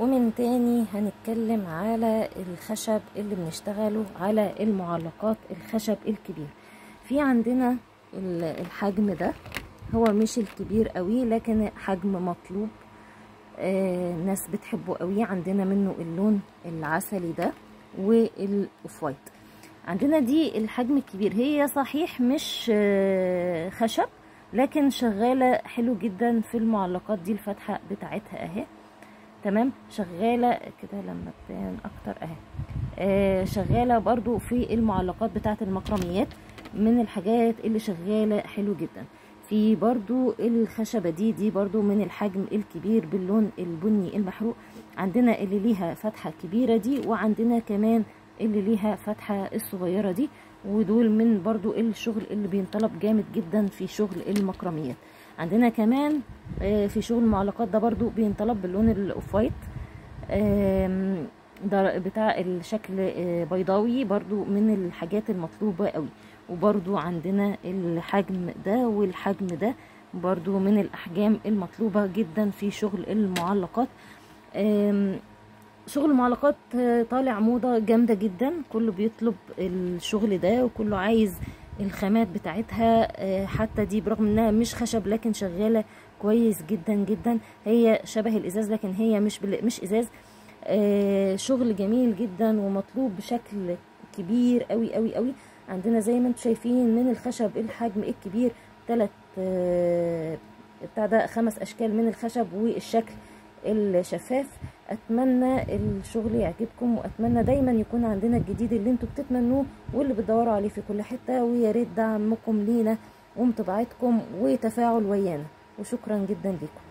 ومن تاني هنتكلم على الخشب اللي بنشتغله على المعلقات الخشب الكبير. في عندنا الحجم ده هو مش الكبير قوي لكن حجم مطلوب. آه ناس بتحبه قوي. عندنا منه اللون العسلي ده وال off-white عندنا دي الحجم الكبير. هي صحيح مش آه خشب لكن شغالة حلو جدا في المعلقات دي الفتحه بتاعتها أهي. تمام؟ شغالة كده لما تبان أكتر أهي. آه شغالة برضو في المعلقات بتاعة المكرميات من الحاجات اللي شغالة حلو جدا. في برضو الخشبة دي دي برضو من الحجم الكبير باللون البني المحروق. عندنا اللي ليها فتحة كبيرة دي وعندنا كمان اللي ليها فتحة الصغيرة دي ودول من برضو الشغل اللي بينطلب جامد جدا في شغل المكرميات عندنا كمان في شغل المعلقات ده برضو بينطلب باللون ال off-white ده بتاع الشكل بيضاوي برضو من الحاجات المطلوبة قوي. وبرضو عندنا الحجم ده والحجم ده برضو من الأحجام المطلوبة جدا في شغل المعلقات. شغل المعلقات طالع موضة جامدة جدا. كله بيطلب الشغل ده وكله عايز الخامات بتاعتها حتى دي برغم إنها مش خشب لكن شغالة كويس جدا جدا. هي شبه الإزاز لكن هي مش بل... مش إزاز. شغل جميل جدا ومطلوب بشكل كبير قوي قوي قوي عندنا زي ما أنتم شايفين من الخشب الحجم الكبير ثلاث بتاع ده خمس أشكال من الخشب والشكل الشفاف. أتمنى الشغل يعجبكم وأتمنى دايما يكون عندنا الجديد اللي أنتم بتتمنوه واللي بتدوروا عليه في كل حتة. ويا ريت دعمكم لينا ومتابعتكم وتفاعل ويانا. وشكرا جدا لكم